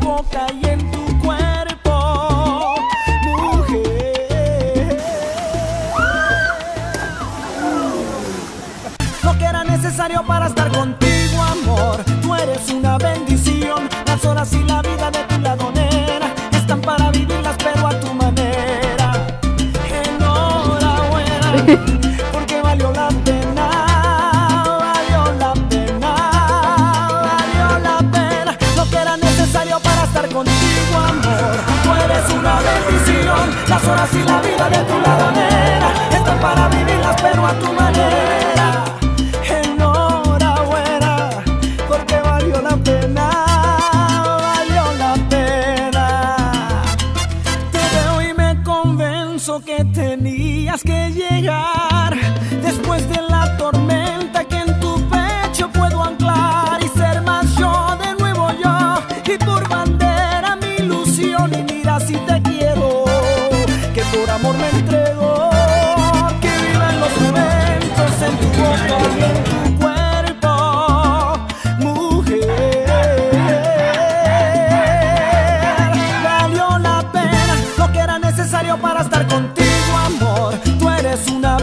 boca y en tu cuerpo, mujer. Lo que era necesario para estar contigo, amor. Tú eres una bendición. Las horas y la vida de tu ladonera están para vivirlas, pero a tu manera. Enhorabuena, horas y la vida de tu lado, nena. Están para vivirlas, pero a tu manera. Enhorabuena, porque valió la pena. Valió la pena. Te veo y me convenzo que tenías que llegar. por amor me entrego. Que vivan los momentos en tu boca en tu cuerpo, mujer. Valió la pena lo que era necesario para estar contigo, amor. Tú eres una